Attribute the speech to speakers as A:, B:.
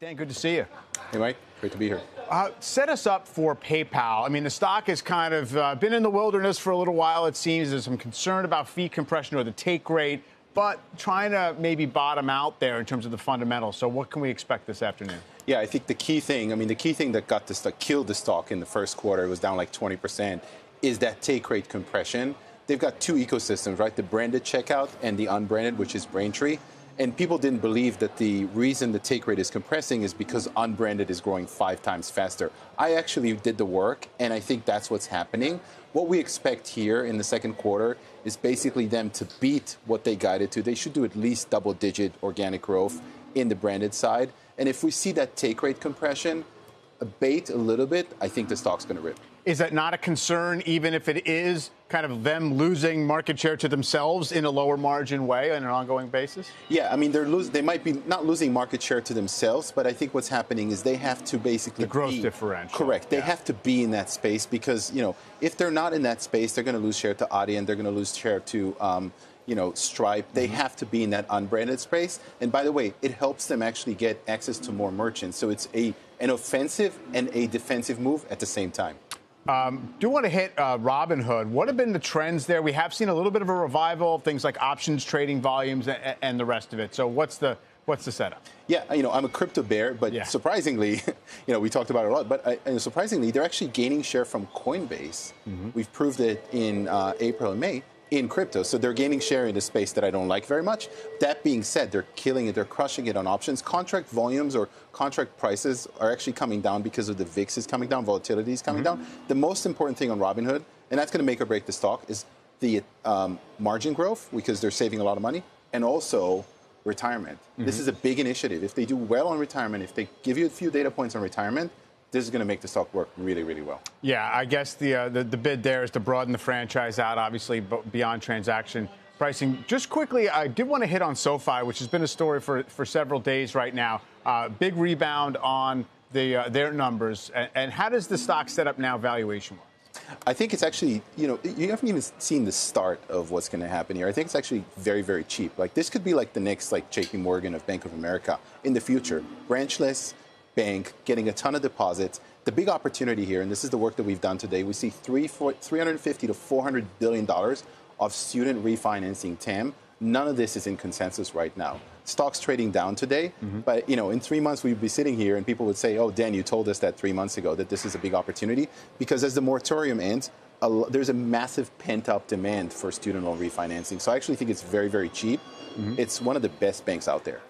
A: Dan, good to see you.
B: Hey, Mike. Great to be here.
A: Uh, set us up for PayPal. I mean, the stock has kind of uh, been in the wilderness for a little while, it seems. There's some concern about fee compression or the take rate, but trying to maybe bottom out there in terms of the fundamentals. So, what can we expect this afternoon?
B: Yeah, I think the key thing, I mean, the key thing that got this, that killed the stock in the first quarter, it was down like 20%, is that take rate compression. They've got two ecosystems, right? The branded checkout and the unbranded, which is Braintree. And people didn't believe that the reason the take rate is compressing is because unbranded is growing five times faster. I actually did the work, and I think that's what's happening. What we expect here in the second quarter is basically them to beat what they guided to. They should do at least double digit organic growth in the branded side. And if we see that take rate compression abate a little bit, I think the stock's going to rip.
A: Is that not a concern, even if it is kind of them losing market share to themselves in a lower margin way on an ongoing basis?
B: Yeah, I mean they're losing. They might be not losing market share to themselves, but I think what's happening is they have to basically
A: the growth
B: be,
A: differential.
B: Correct. They
A: yeah.
B: have to be in that space because you know if they're not in that space, they're going to lose share to Adyen. They're going to lose share to. Um, you know, Stripe, they mm-hmm. have to be in that unbranded space. And by the way, it helps them actually get access to more merchants. So it's a an offensive and a defensive move at the same time.
A: Um, do want to hit uh, Robinhood. What have been the trends there? We have seen a little bit of a revival of things like options trading volumes and, and the rest of it. So what's the what's the setup?
B: Yeah, you know, I'm a crypto bear, but yeah. surprisingly, you know, we talked about it a lot, but uh, surprisingly, they're actually gaining share from Coinbase. Mm-hmm. We've proved it in uh, April and May in crypto. So they're gaining share in a space that I don't like very much. That being said, they're killing it. They're crushing it on options. Contract volumes or contract prices are actually coming down because of the VIX is coming down, volatility is coming mm-hmm. down. The most important thing on Robinhood, and that's going to make or break the stock, is the um, margin growth because they're saving a lot of money, and also retirement. Mm-hmm. This is a big initiative. If they do well on retirement, if they give you a few data points on retirement, this is going to make the stock work really, really well.
A: Yeah, I guess the, uh, the, the bid there is to broaden the franchise out, obviously beyond transaction pricing. Just quickly, I did want to hit on SoFi, which has been a story for for several days right now. Uh, big rebound on the uh, their numbers, and, and, how does the stock set up now valuation wise?
B: I think it's actually, you know, you haven't even seen the start of what's going to happen here. I think it's actually very, very cheap. Like this could be like the next like JP Morgan of Bank of America in the future. Branchless, bank, getting a ton of deposits. The big opportunity here, and this is the work that we've done today, we see three, four, 350 to 400 billion dollars of student refinancing TAM. None of this is in consensus right now. Stocks trading down today, mm-hmm. but you know, in three months we'd be sitting here and people would say, "Oh, Dan, you told us that three months ago that this is a big opportunity," because as the moratorium ends, a, there's a massive pent-up demand for student loan refinancing. So I actually think it's very, very cheap. Mm-hmm. It's one of the best banks out there.